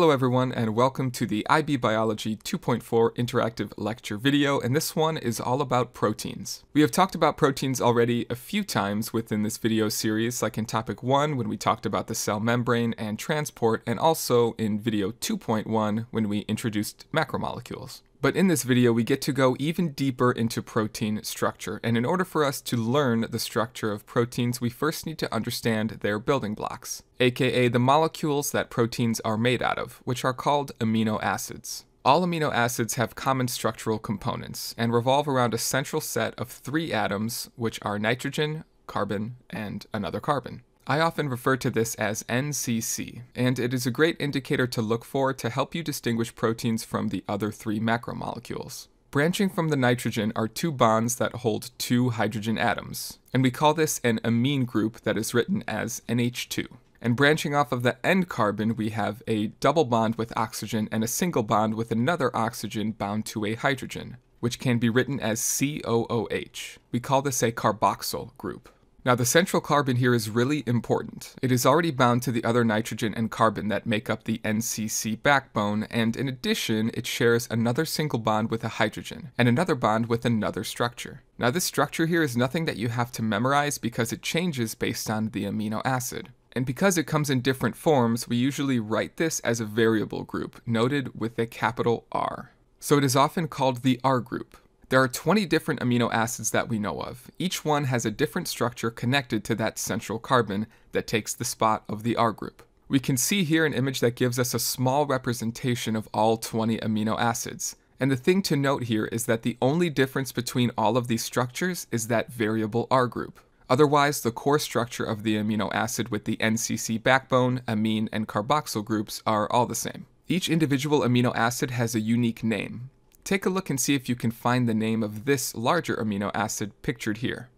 Hello everyone and welcome to the IB Biology 2.4 interactive lecture video and this one is all about proteins. We have talked about proteins already a few times within this video series like in topic 1 when we talked about the cell membrane and transport and also in video 2.1 when we introduced macromolecules. But in this video, we get to go even deeper into protein structure. And in order for us to learn the structure of proteins, we first need to understand their building blocks, aka the molecules that proteins are made out of, which are called amino acids. All amino acids have common structural components and revolve around a central set of three atoms, which are nitrogen, carbon, and another carbon. I often refer to this as NCC, and it is a great indicator to look for to help you distinguish proteins from the other three macromolecules. Branching from the nitrogen are two bonds that hold two hydrogen atoms, and we call this an amine group that is written as NH2. And branching off of the end carbon, we have a double bond with oxygen and a single bond with another oxygen bound to a hydrogen, which can be written as COOH. We call this a carboxyl group. Now, the central carbon here is really important. It is already bound to the other nitrogen and carbon that make up the NCC backbone, and in addition, it shares another single bond with a hydrogen, and another bond with another structure. Now, this structure here is nothing that you have to memorize because it changes based on the amino acid. And because it comes in different forms, we usually write this as a variable group, noted with a capital R. So it is often called the R group. There are 20 different amino acids that we know of. Each one has a different structure connected to that central carbon that takes the spot of the R group. We can see here an image that gives us a small representation of all 20 amino acids. And the thing to note here is that the only difference between all of these structures is that variable R group. Otherwise, the core structure of the amino acid with the NCC backbone, amine, and carboxyl groups are all the same. Each individual amino acid has a unique name. Take a look and see if you can find the name of this larger amino acid pictured here.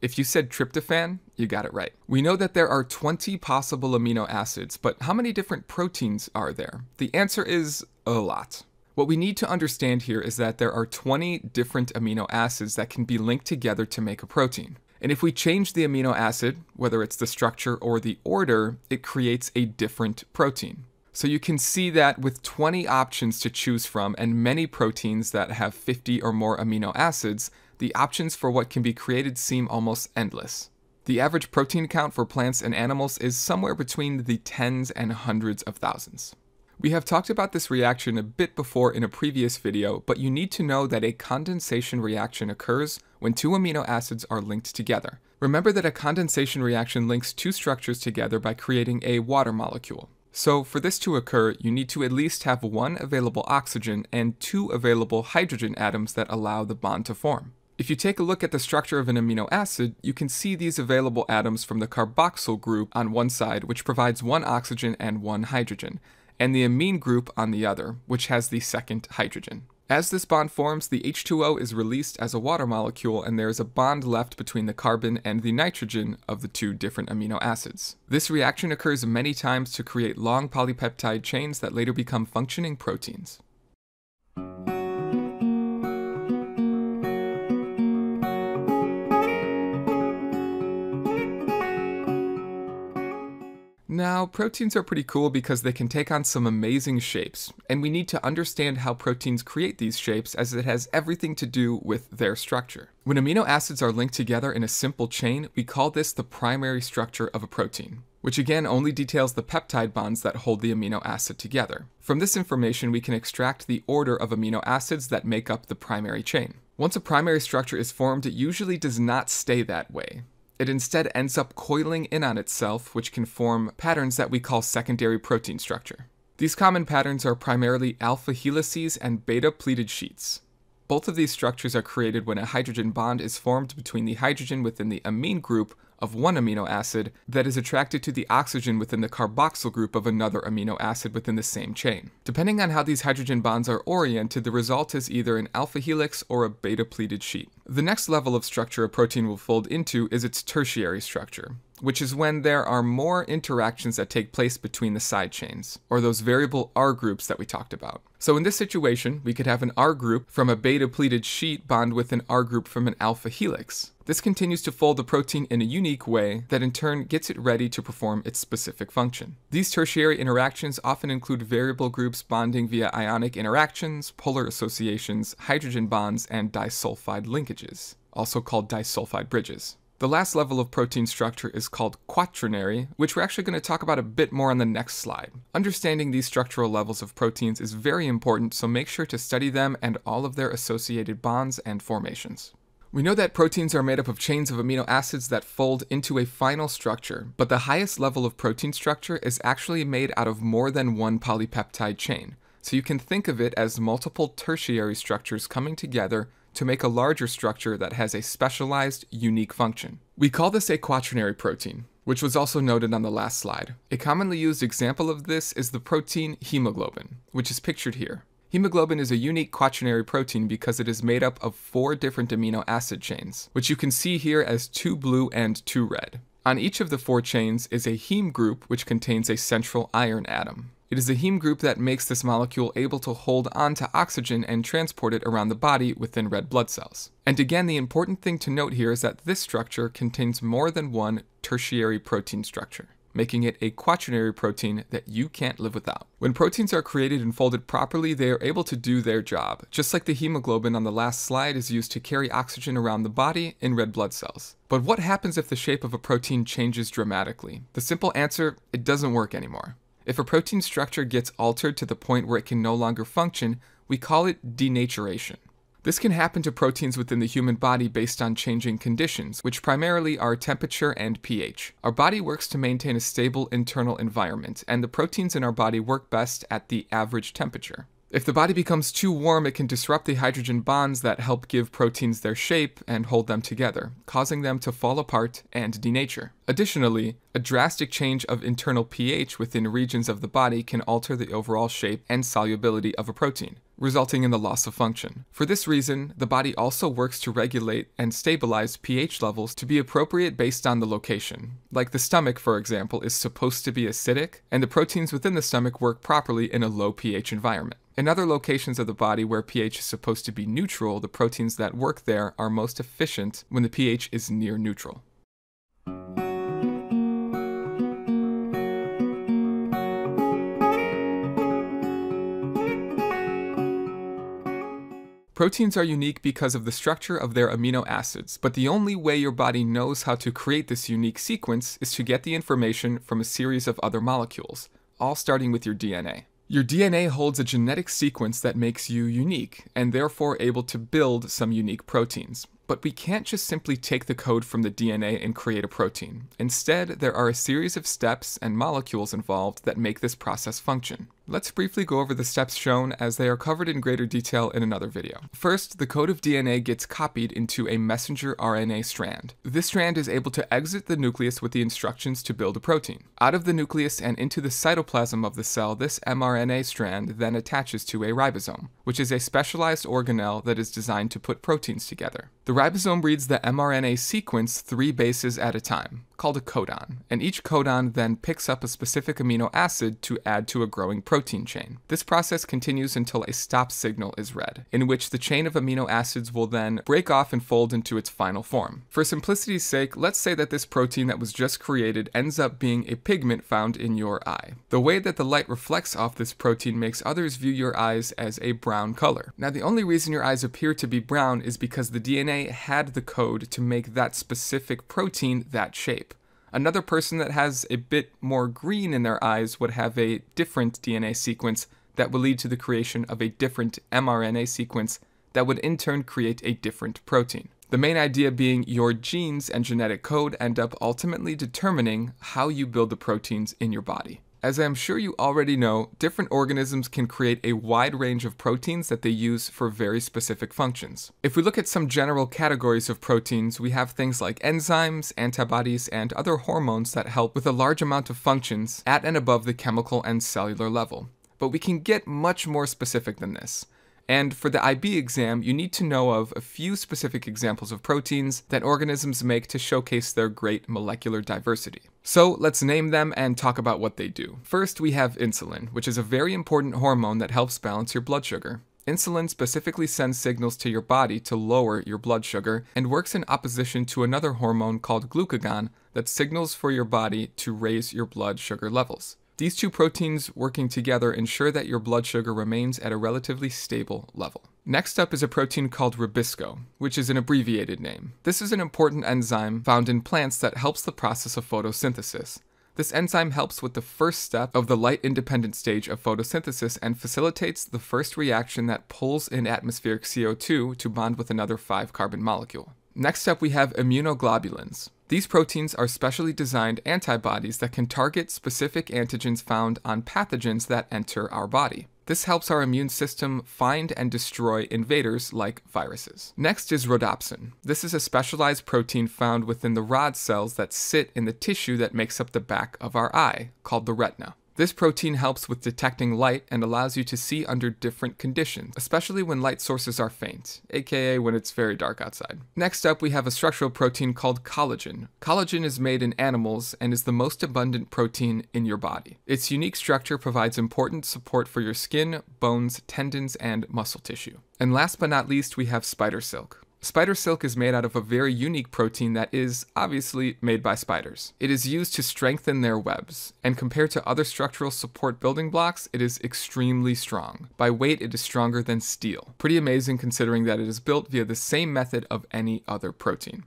If you said tryptophan, you got it right. We know that there are 20 possible amino acids, but how many different proteins are there? The answer is a lot. What we need to understand here is that there are 20 different amino acids that can be linked together to make a protein. And if we change the amino acid, whether it's the structure or the order, it creates a different protein. So you can see that with 20 options to choose from and many proteins that have 50 or more amino acids, the options for what can be created seem almost endless. The average protein count for plants and animals is somewhere between the tens and hundreds of thousands. We have talked about this reaction a bit before in a previous video, but you need to know that a condensation reaction occurs when two amino acids are linked together. Remember that a condensation reaction links two structures together by creating a water molecule. So for this to occur, you need to at least have one available oxygen and two available hydrogen atoms that allow the bond to form. If you take a look at the structure of an amino acid, you can see these available atoms from the carboxyl group on one side, which provides one oxygen and one hydrogen and the amine group on the other, which has the second hydrogen. As this bond forms, the H2O is released as a water molecule and there is a bond left between the carbon and the nitrogen of the two different amino acids. This reaction occurs many times to create long polypeptide chains that later become functioning proteins. Now, proteins are pretty cool because they can take on some amazing shapes, and we need to understand how proteins create these shapes as it has everything to do with their structure. When amino acids are linked together in a simple chain, we call this the primary structure of a protein, which again only details the peptide bonds that hold the amino acid together. From this information, we can extract the order of amino acids that make up the primary chain. Once a primary structure is formed, it usually does not stay that way. It instead ends up coiling in on itself, which can form patterns that we call secondary protein structure. These common patterns are primarily alpha helices and beta pleated sheets. Both of these structures are created when a hydrogen bond is formed between the hydrogen within the amine group of one amino acid that is attracted to the oxygen within the carboxyl group of another amino acid within the same chain. Depending on how these hydrogen bonds are oriented, the result is either an alpha helix or a beta pleated sheet. The next level of structure a protein will fold into is its tertiary structure, which is when there are more interactions that take place between the side chains, or those variable R groups that we talked about. So in this situation, we could have an R group from a beta pleated sheet bond with an R group from an alpha helix. This continues to fold the protein in a unique way that in turn gets it ready to perform its specific function. These tertiary interactions often include variable groups bonding via ionic interactions, polar associations, hydrogen bonds, and disulfide linkages, also called disulfide bridges. The last level of protein structure is called quaternary, which we're actually going to talk about a bit more on the next slide. Understanding these structural levels of proteins is very important, so make sure to study them and all of their associated bonds and formations. We know that proteins are made up of chains of amino acids that fold into a final structure, but the highest level of protein structure is actually made out of more than one polypeptide chain. So you can think of it as multiple tertiary structures coming together to make a larger structure that has a specialized, unique function. We call this a quaternary protein, which was also noted on the last slide. A commonly used example of this is the protein hemoglobin, which is pictured here. Hemoglobin is a unique quaternary protein because it is made up of four different amino acid chains, which you can see here as two blue and two red. On each of the four chains is a heme group which contains a central iron atom. It is the heme group that makes this molecule able to hold on to oxygen and transport it around the body within red blood cells. And again, the important thing to note here is that this structure contains more than one tertiary protein structure making it a quaternary protein that you can't live without. When proteins are created and folded properly, they are able to do their job, just like the hemoglobin on the last slide is used to carry oxygen around the body in red blood cells. But what happens if the shape of a protein changes dramatically? The simple answer, it doesn't work anymore. If a protein structure gets altered to the point where it can no longer function, we call it denaturation. This can happen to proteins within the human body based on changing conditions, which primarily are temperature and pH. Our body works to maintain a stable internal environment, and the proteins in our body work best at the average temperature. If the body becomes too warm, it can disrupt the hydrogen bonds that help give proteins their shape and hold them together, causing them to fall apart and denature. Additionally, a drastic change of internal pH within regions of the body can alter the overall shape and solubility of a protein, resulting in the loss of function. For this reason, the body also works to regulate and stabilize pH levels to be appropriate based on the location. Like the stomach, for example, is supposed to be acidic, and the proteins within the stomach work properly in a low pH environment. In other locations of the body where pH is supposed to be neutral, the proteins that work there are most efficient when the pH is near neutral. Proteins are unique because of the structure of their amino acids, but the only way your body knows how to create this unique sequence is to get the information from a series of other molecules, all starting with your DNA. Your DNA holds a genetic sequence that makes you unique, and therefore able to build some unique proteins. But we can't just simply take the code from the DNA and create a protein. Instead, there are a series of steps and molecules involved that make this process function. Let's briefly go over the steps shown as they are covered in greater detail in another video. First, the code of DNA gets copied into a messenger RNA strand. This strand is able to exit the nucleus with the instructions to build a protein. Out of the nucleus and into the cytoplasm of the cell, this mRNA strand then attaches to a ribosome, which is a specialized organelle that is designed to put proteins together. The ribosome reads the mRNA sequence three bases at a time, called a codon, and each codon then picks up a specific amino acid to add to a growing protein chain. This process continues until a stop signal is read, in which the chain of amino acids will then break off and fold into its final form. For simplicity's sake, let's say that this protein that was just created ends up being a pigment found in your eye. The way that the light reflects off this protein makes others view your eyes as a brown color. Now the only reason your eyes appear to be brown is because the DNA had the code to make that specific protein that shape. Another person that has a bit more green in their eyes would have a different DNA sequence that would lead to the creation of a different mRNA sequence that would in turn create a different protein. The main idea being your genes and genetic code end up ultimately determining how you build the proteins in your body. As I'm sure you already know, different organisms can create a wide range of proteins that they use for very specific functions. If we look at some general categories of proteins, we have things like enzymes, antibodies, and other hormones that help with a large amount of functions at and above the chemical and cellular level. But we can get much more specific than this. And for the IB exam, you need to know of a few specific examples of proteins that organisms make to showcase their great molecular diversity. So let's name them and talk about what they do. First, we have insulin, which is a very important hormone that helps balance your blood sugar. Insulin specifically sends signals to your body to lower your blood sugar and works in opposition to another hormone called glucagon that signals for your body to raise your blood sugar levels. These two proteins working together ensure that your blood sugar remains at a relatively stable level. Next up is a protein called rubisco, which is an abbreviated name. This is an important enzyme found in plants that helps the process of photosynthesis. This enzyme helps with the first step of the light independent stage of photosynthesis and facilitates the first reaction that pulls in atmospheric CO2 to bond with another 5 carbon molecule. Next up, we have immunoglobulins. These proteins are specially designed antibodies that can target specific antigens found on pathogens that enter our body. This helps our immune system find and destroy invaders like viruses. Next is rhodopsin. This is a specialized protein found within the rod cells that sit in the tissue that makes up the back of our eye, called the retina. This protein helps with detecting light and allows you to see under different conditions, especially when light sources are faint, aka when it's very dark outside. Next up, we have a structural protein called collagen. Collagen is made in animals and is the most abundant protein in your body. Its unique structure provides important support for your skin, bones, tendons, and muscle tissue. And last but not least, we have spider silk. Spider silk is made out of a very unique protein that is, obviously, made by spiders. It is used to strengthen their webs, and compared to other structural support building blocks, it is extremely strong. By weight, it is stronger than steel. Pretty amazing considering that it is built via the same method of any other protein.